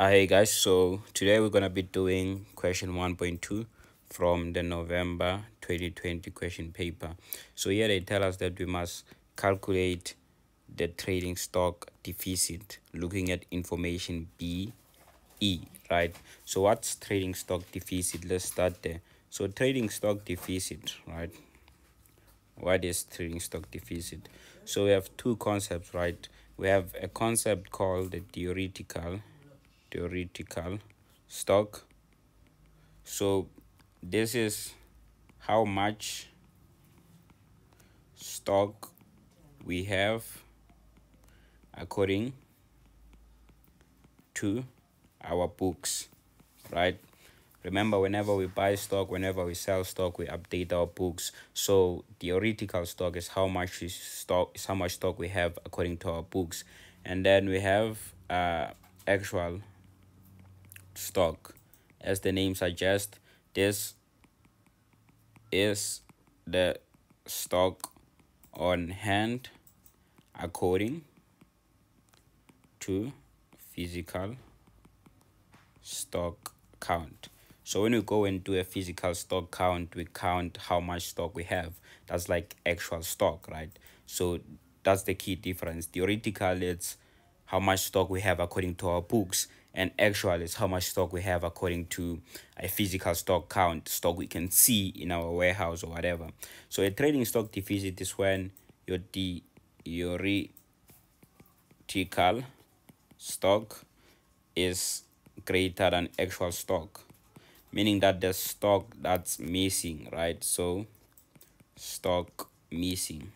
Hi guys, so today we're gonna be doing question 1.2 from the November 2020 question paper. So here they tell us that we must calculate the trading stock deficit looking at information B E, right? So what's trading stock deficit? Let's start there. So trading stock deficit, right? What is trading stock deficit? So we have two concepts, right? We have a concept called the theoretical theoretical stock. So this is how much stock we have according to our books right? Remember whenever we buy stock whenever we sell stock we update our books. So theoretical stock is how much is stock is how much stock we have according to our books. And then we have uh actual stock as the name suggests this is the stock on hand according to physical stock count. So when we go and do a physical stock count we count how much stock we have. That's like actual stock right? So that's the key difference. Theoretical it's how much stock we have according to our books and actual is how much stock we have according to a physical stock count stock we can see in our warehouse or whatever. So a trading stock deficit is when your the theoretical stock is greater than actual stock meaning that the stock that's missing right? So stock missing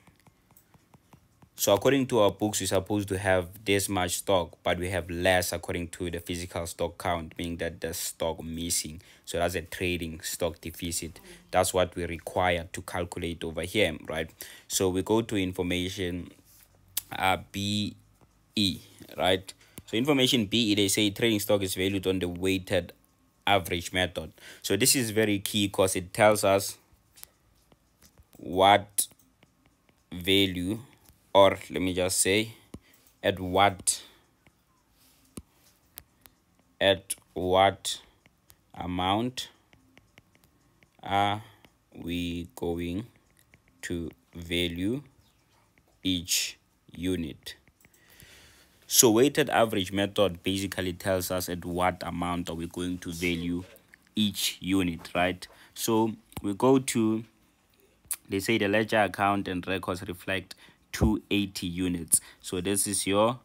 so according to our books, we're supposed to have this much stock, but we have less according to the physical stock count, meaning that the stock missing. So that's a trading stock deficit. That's what we require to calculate over here, right? So we go to information uh, BE, right? So information BE, they say trading stock is valued on the weighted average method. So this is very key because it tells us what value or let me just say at what at what amount are we going to value each unit? So weighted average method basically tells us at what amount are we going to value each unit right? So we go to they say the ledger account and records reflect 280 units. So this is your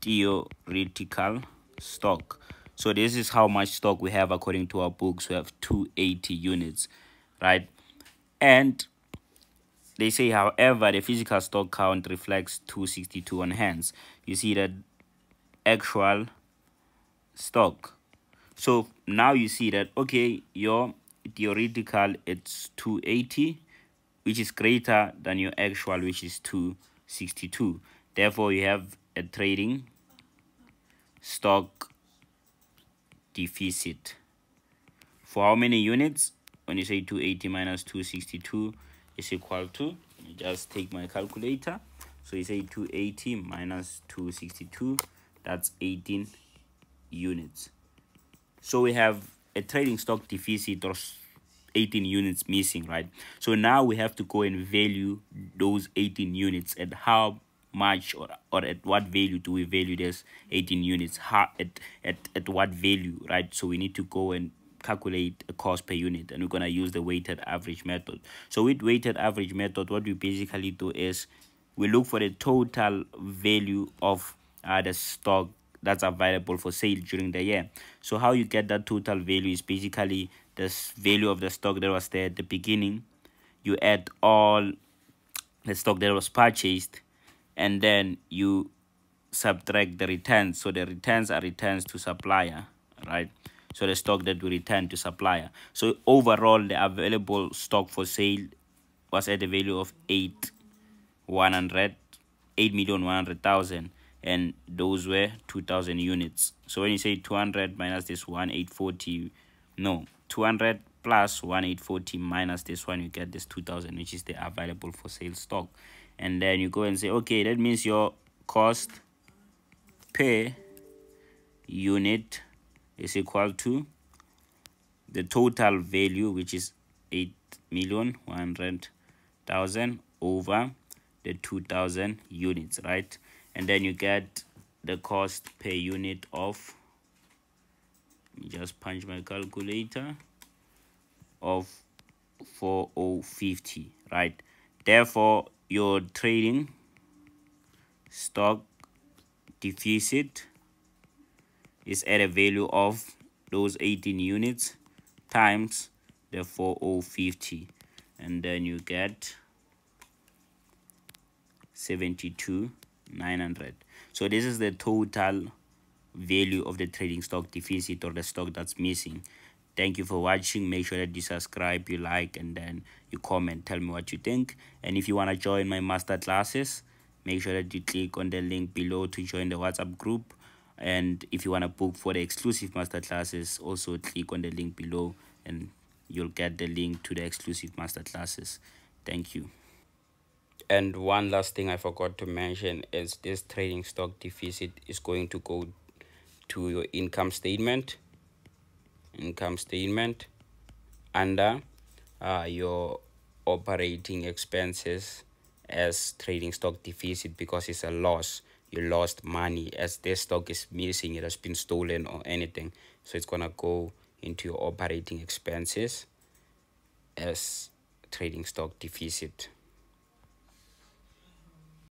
theoretical stock. So this is how much stock we have according to our books. We have 280 units right? And they say however the physical stock count reflects 262 on hands. You see that actual stock. So now you see that okay your theoretical it's 280 which is greater than your actual which is 262 therefore you have a trading stock deficit. For how many units? When you say 280 minus 262 is equal to just take my calculator. So you say 280 minus 262 that's 18 units. So we have a trading stock deficit or 18 units missing right? So now we have to go and value those 18 units at how much or, or at what value do we value this 18 units? How at, at at what value right? So we need to go and calculate a cost per unit and we're going to use the weighted average method. So with weighted average method what we basically do is we look for the total value of uh, the stock that's available for sale during the year. So how you get that total value is basically this value of the stock that was there at the beginning you add all the stock that was purchased and then you subtract the returns. So the returns are returns to supplier right? So the stock that we return to supplier. So overall the available stock for sale was at a value of 8 100 8 million 100,000 and those were 2000 units. So when you say 200 minus this one 840 no 200 plus 1840 minus this one you get this 2000 which is the available for sale stock. And then you go and say okay that means your cost per unit is equal to the total value which is 8 million 100,000 over the 2000 units right? And then you get the cost per unit of just punch my calculator of 4050 right? Therefore your trading stock deficit is at a value of those 18 units times the 4050 and then you get 72 900 so this is the total value of the trading stock deficit or the stock that's missing. Thank you for watching. Make sure that you subscribe you like and then you comment. Tell me what you think. And if you want to join my master classes make sure that you click on the link below to join the whatsapp group. And if you want to book for the exclusive master classes also click on the link below and you'll get the link to the exclusive master classes. Thank you. And one last thing i forgot to mention is this trading stock deficit is going to go to your income statement income statement under uh, your operating expenses as trading stock deficit because it's a loss. You lost money as this stock is missing. It has been stolen or anything. So it's gonna go into your operating expenses as trading stock deficit